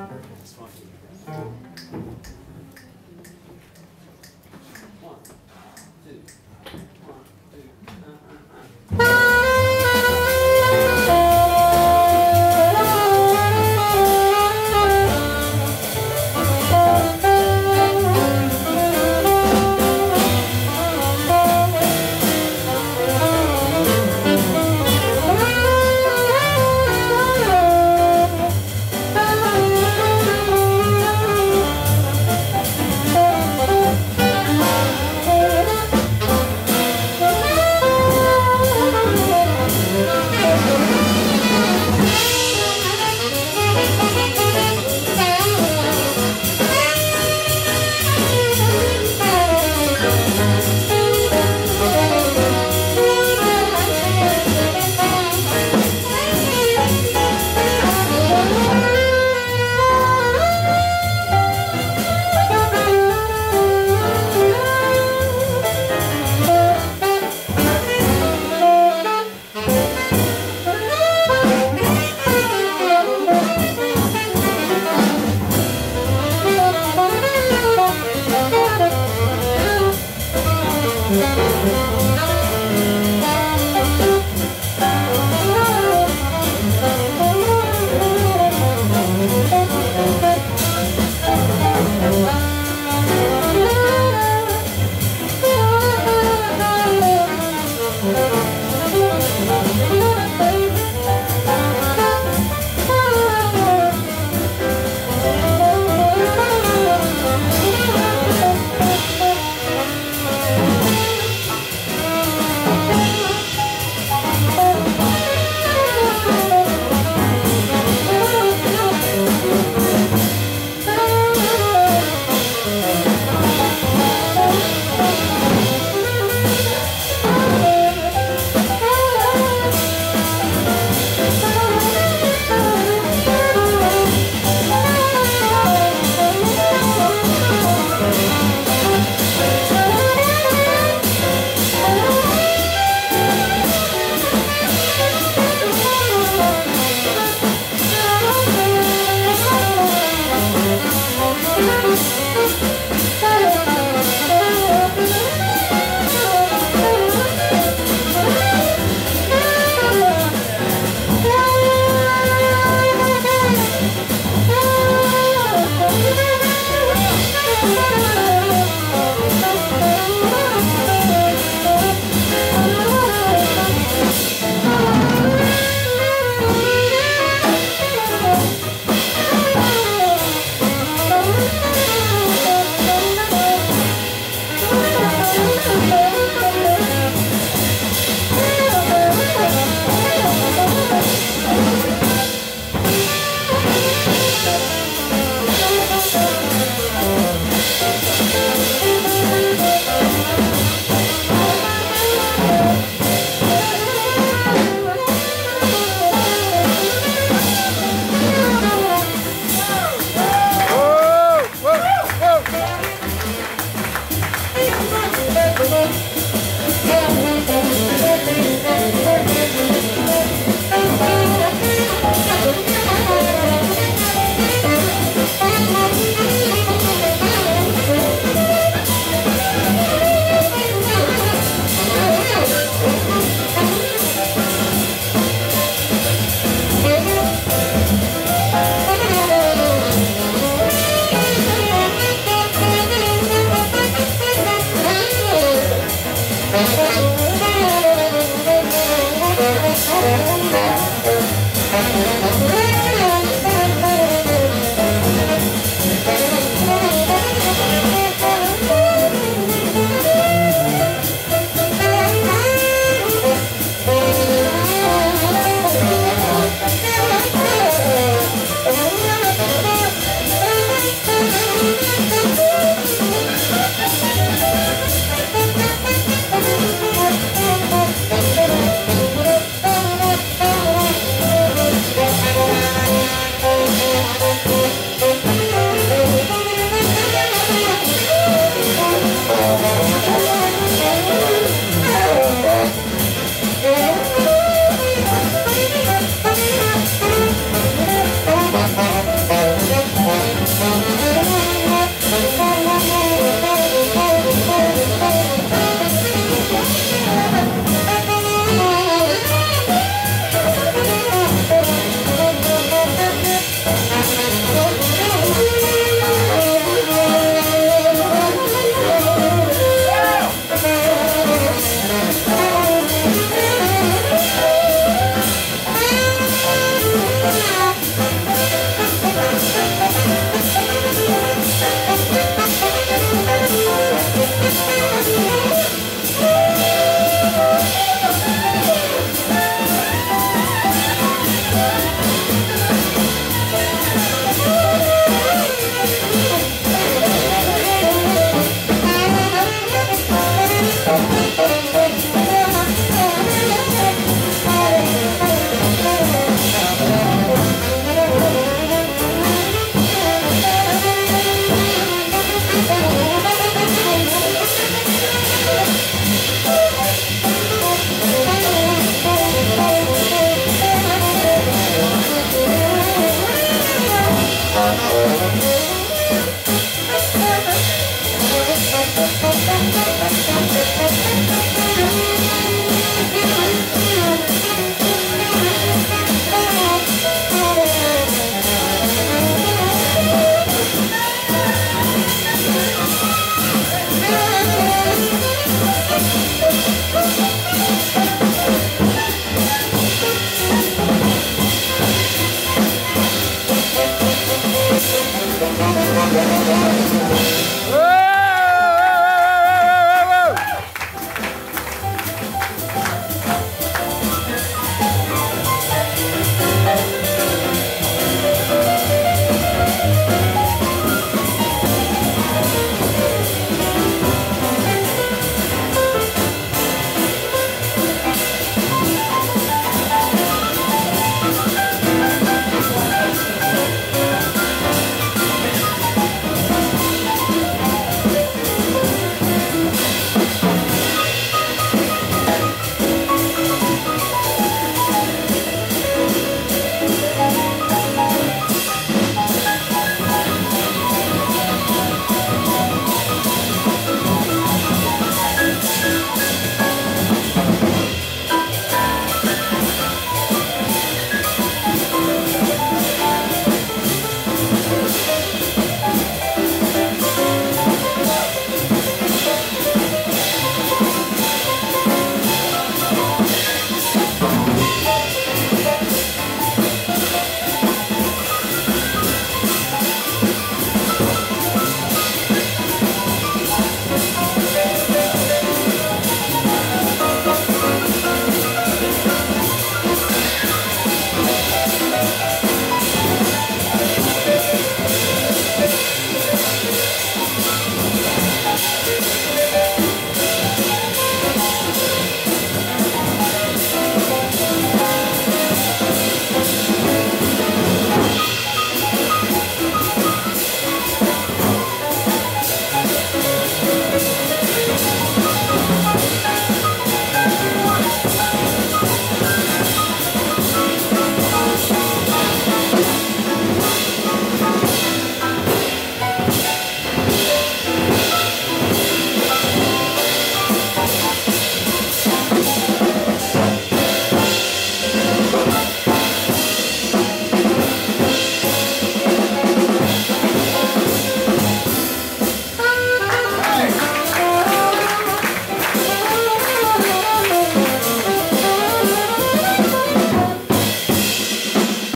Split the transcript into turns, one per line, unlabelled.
It's
fine.